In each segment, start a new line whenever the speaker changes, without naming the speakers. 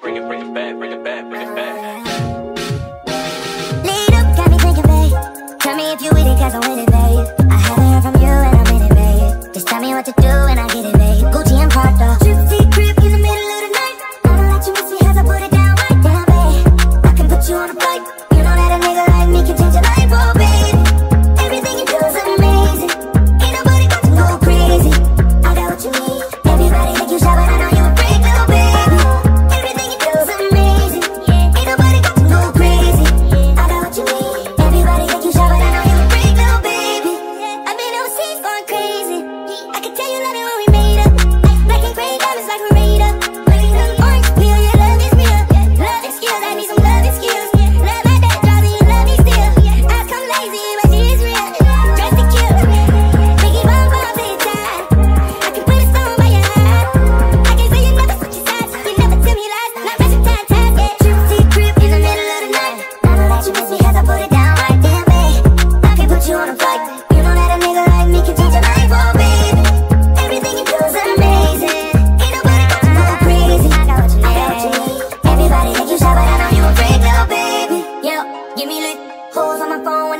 bring it, bring it back, bring it back, bring it back.
Lead up, got me thinking, babe. Tell me if you with it, cause I'm with it, babe. I haven't heard from you and I'm in it, babe. Just tell me what to do and I get it, babe. Gucci and Prada. Trip crib in the middle of the night. I don't let you miss me, I put it down right down, babe. I can put you on a flight. You know that a nigga like me can change your life, oh, babe.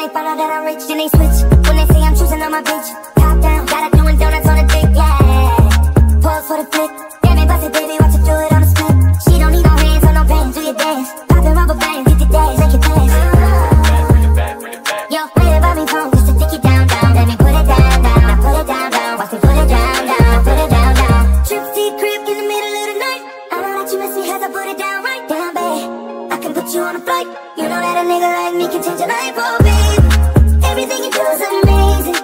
they follow that I'm rich, then they switch. When they say I'm choosing on my bitch. Top down, got it doing donuts on a dick, yeah. Pause for the flick. Damn it, bust it, baby, watch it do it on the split. She don't need no hands or no pants, do your dance. Poppin' rubber bands, hit the dance, make it dance. Yo, play it by me phone, just to take it down, down. Let me put it down, down, now put it down, down. Watch me put it down, down, put it down, down. Trip, deep, crib, in the middle of the night. I don't let you miss me, cause I put it down put you on a flight. You know that a nigga like me can change your life, oh babe. Everything you do is amazing.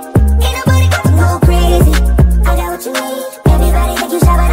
Ain't nobody got to go crazy. I got what you need. Everybody think you shy,